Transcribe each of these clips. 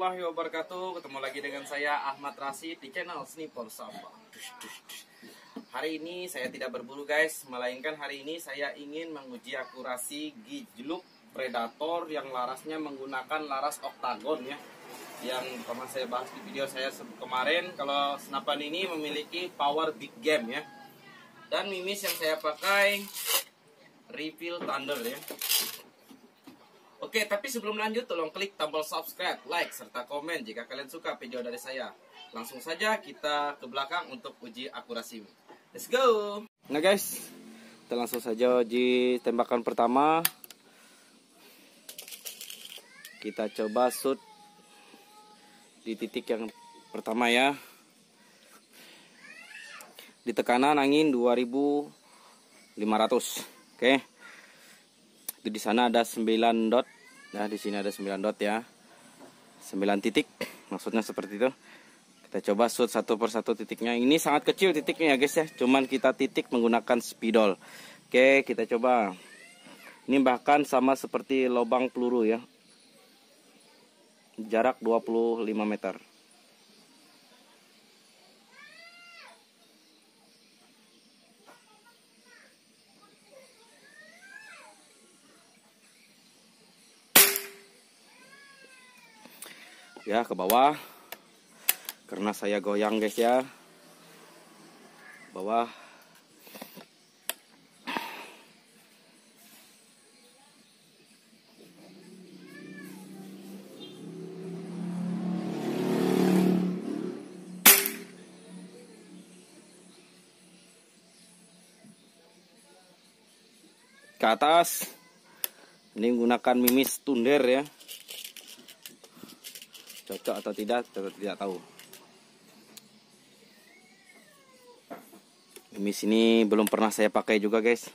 warahmatullahi wabarakatuh. Ketemu lagi dengan saya Ahmad Rasid di channel Sniper Samba. Hari ini saya tidak berburu guys. Melainkan hari ini saya ingin menguji akurasi gijluk predator Yang larasnya menggunakan laras oktagon ya. Yang pernah saya bahas di video saya kemarin Kalau senapan ini memiliki power big game ya. Dan mimis yang saya pakai Refill Thunder ya Oke, tapi sebelum lanjut tolong klik tombol subscribe, like, serta komen jika kalian suka video dari saya. Langsung saja kita ke belakang untuk uji akurasi. Let's go! Nah guys, kita langsung saja uji tembakan pertama. Kita coba shoot di titik yang pertama ya. Di tekanan angin 2500. Oke. Itu di sana ada 9 dot. Nah, di sini ada 9 dot ya. 9 titik. Maksudnya seperti itu. Kita coba shoot satu persatu titiknya. Ini sangat kecil titiknya ya guys ya. Cuman kita titik menggunakan spidol. Oke, kita coba. Ini bahkan sama seperti lubang peluru ya. Jarak 25 meter. Ya ke bawah. Karena saya goyang guys ya. Bawah. Ke atas. Ini menggunakan mimis tunder ya cocok atau tidak tetap tidak tahu. Ini sini belum pernah saya pakai juga guys.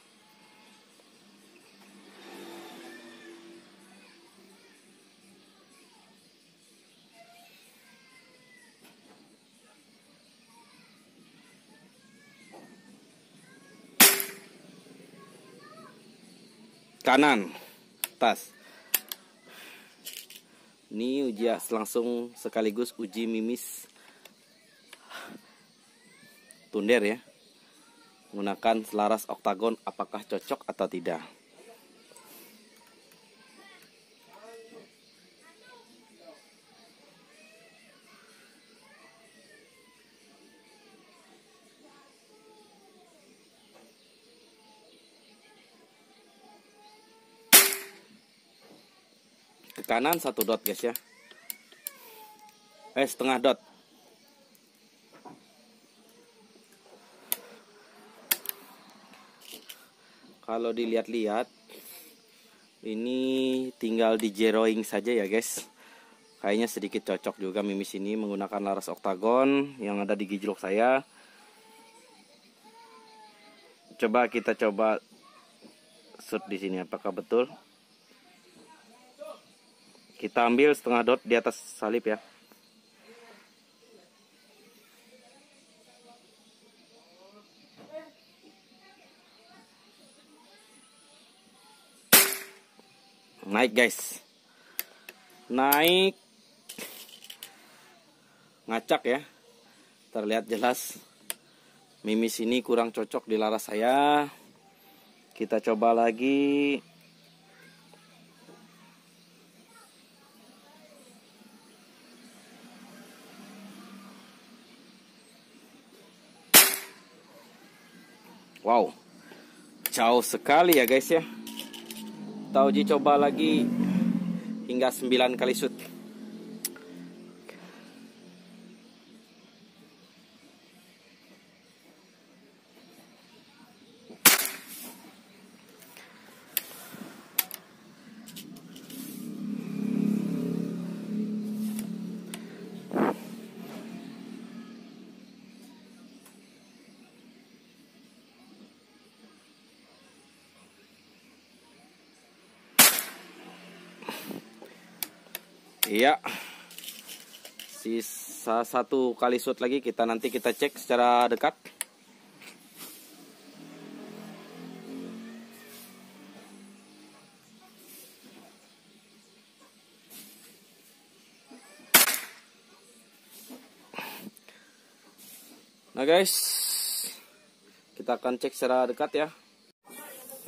Kanan tas ini uji langsung sekaligus uji mimis tunder ya. Menggunakan selaras oktagon apakah cocok atau tidak. Kanan satu dot guys ya. Eh setengah dot. Kalau dilihat-lihat ini tinggal di zeroing saja ya guys. Kayaknya sedikit cocok juga mimis ini menggunakan laras oktagon yang ada di gijlok saya. Coba kita coba shoot di sini apakah betul kita ambil setengah dot di atas salib ya. Naik guys. Naik. Ngacak ya. Terlihat jelas. Mimis ini kurang cocok di laras saya. Kita coba lagi. Wow, jauh sekali ya guys ya. Kita uji coba lagi hingga 9 kali shoot. Iya. Sisa satu kali shoot lagi kita nanti kita cek secara dekat. Nah guys, kita akan cek secara dekat ya.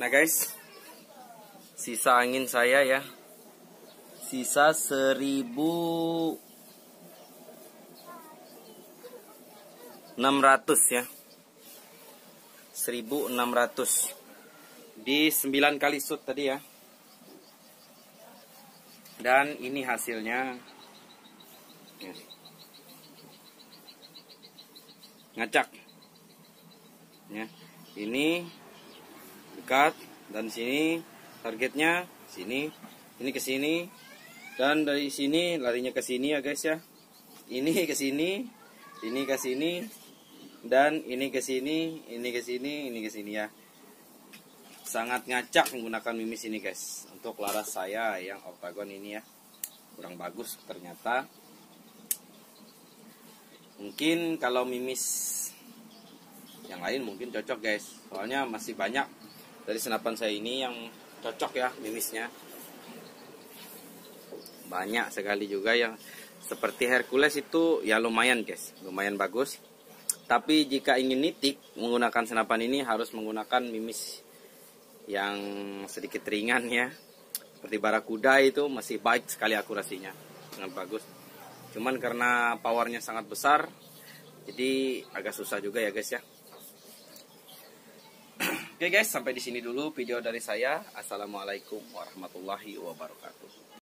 Nah guys, sisa angin saya ya Sisa 1000 600 ya. 1600 di 9 kali shoot tadi ya. Dan ini hasilnya. Ya. ngacak. Ya. Ini dekat dan sini targetnya sini ini ke sini dan dari sini larinya ke sini ya guys ya ini ke sini ini ke sini dan ini ke sini, ini ke sini, ini ke sini ya. Sangat ngacak menggunakan mimis ini guys. Untuk laras saya yang oktagon ini ya. Kurang bagus ternyata. Mungkin kalau mimis yang lain mungkin cocok guys. Soalnya masih banyak dari senapan saya ini yang cocok ya mimisnya. Banyak sekali juga yang seperti Hercules itu ya lumayan guys, lumayan bagus tapi jika ingin nitik menggunakan senapan ini harus menggunakan mimis yang sedikit ringan ya. Seperti barakuda itu masih baik sekali akurasinya. Sangat bagus. Cuman karena powernya sangat besar jadi agak susah juga ya guys ya. Oke guys, sampai di sini dulu video dari saya. Assalamualaikum warahmatullahi wabarakatuh.